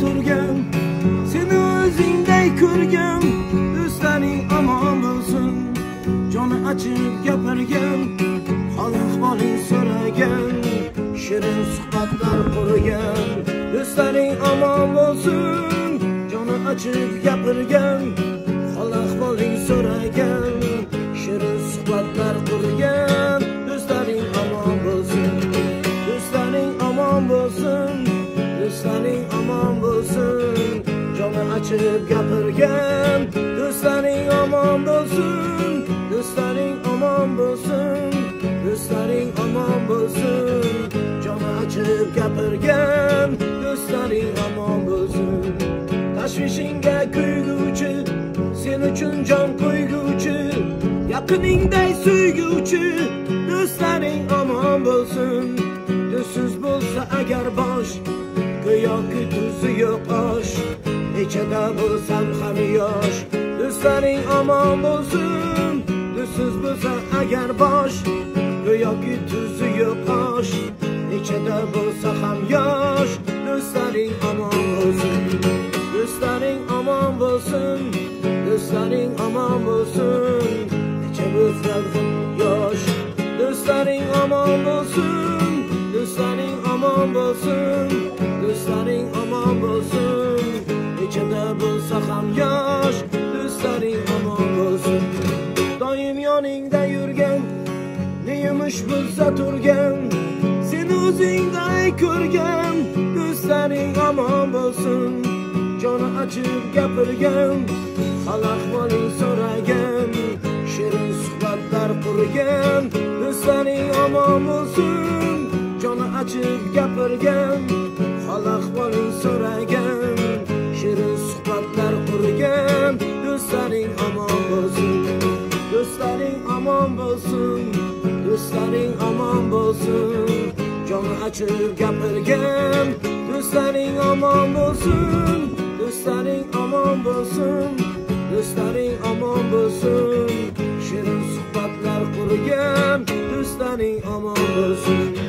turgan seni o'zingday ko'rgan do'stlaring omon bo'lsin. Joni achib gapirgan hol ahvoling so'ragan shirin suhbatlar qurgan do'stlaring omon bo'lsin. Joni achib gapirgan hol ahvoling so'ragan shirin suhbatlar qurgan do'stlaring omon bo'lsin. Do'stlaring omon bo'lsin. olsun. Canı açıp yatırken Dostların aman bulsun. Dostların aman bulsun. Dostların aman bulsun. Canı açıp yatırken Dostların aman bulsun. Taşvişinge kuygucu Sen üçün can kuygucu Yakıningday suygucu Dostların aman bulsun. Düzsüz bulsa eğer bak go'yoki tuzi yo'q osh nechada bo'lsam ham yosh do'stlaring omon bo'lsin do'stsiz bo'lsa agar bosh go'yoki tuzi yo'q osh nechada bo'lsa ham yosh do'stlaring omon bo'lsin do'stlaring omon bo'lsin do'stlaring omon bo'lsin necha bo'lsa ham yosh do'stlaring omon bo'lsin do'stlaring omon do'stlaring omon bo'lsin nechada bo'lsa ham yosh do'stlaring omon bo'lsin doim yoningda yurgan ne yumush bo'lsa turgan seni o'zingday ko'rgan do'stlaring omon bo'lsin joni ochib gapirgan hal ahvoling so'ragan shirin suhbatlar qurgan do'stlaring omon bo'lsin joni ochib gapirgan hol ahvoling so'ragan shirin suhbatlar qurgan do'stlaring omon bo'lsin do'stlaring omon bo'lsin do'stlaring omon bo'lsin. Joni achib gapirgan do'stlaring omon bo'lsin do'stlaring omon bo'lsin do'stlaring omon bo'lsin. Shirin suhbatlar qurgan do'stlaring omon bo'lsin.